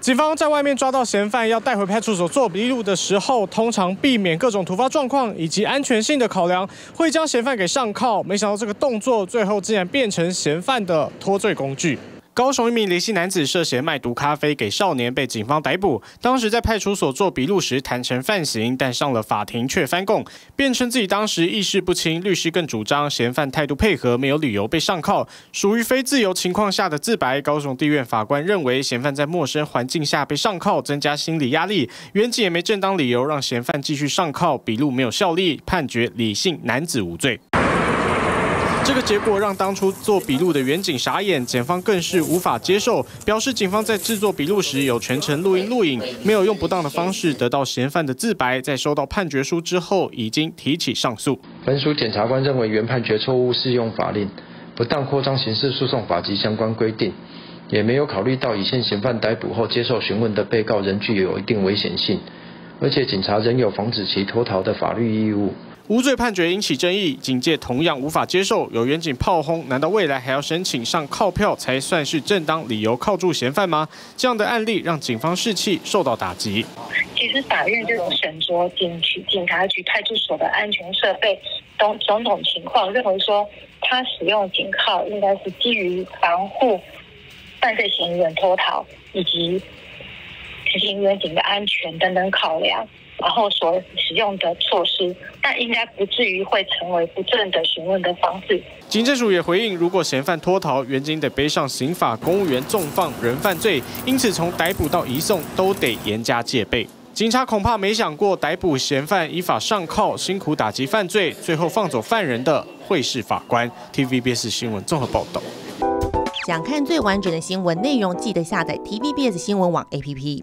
警方在外面抓到嫌犯要带回派出所做笔录的时候，通常避免各种突发状况以及安全性的考量，会将嫌犯给上铐。没想到这个动作最后竟然变成嫌犯的脱罪工具。高雄一名林姓男子涉嫌卖毒咖啡给少年，被警方逮捕。当时在派出所做笔录时坦诚犯行，但上了法庭却翻供，辩称自己当时意识不清。律师更主张嫌犯态度配合，没有理由被上铐，属于非自由情况下的自白。高雄地院法官认为，嫌犯在陌生环境下被上铐，增加心理压力，原警也没正当理由让嫌犯继续上铐，笔录没有效力，判决李姓男子无罪。这个结果让当初做笔录的远警傻眼，检方更是无法接受，表示警方在制作笔录时有全程录音录影，没有用不当的方式得到嫌犯的自白，在收到判决书之后已经提起上诉。本署检察官认为原判决错误适用法令，不当扩张刑事诉讼法及相关规定，也没有考虑到已现嫌犯逮捕后接受询问的被告人具有一定危险性，而且警察仍有防止其脱逃的法律义务。无罪判决引起争议，警界同样无法接受。有远警炮轰，难道未来还要申请上铐票才算是正当理由铐住嫌犯吗？这样的案例让警方士气受到打击。其实法院这种审酌警局、警察局、派出所的安全设备等种种情况，认为说他使用警铐应该是基于防护犯罪嫌疑人脱逃以及执行远警的安全等等考量。然后所使用的措施，但应该不至于会成为不正的询问的方式。警政署也回应，如果嫌犯脱逃，原警得背上刑法公务员纵放人犯罪，因此从逮捕到移送都得严加戒备。警察恐怕没想过，逮捕嫌犯依法上铐，辛苦打击犯罪，最后放走犯人的会是法官。TVBS 新闻综合报道。想看最完整的新闻内容，记得下载 TVBS 新闻网 APP。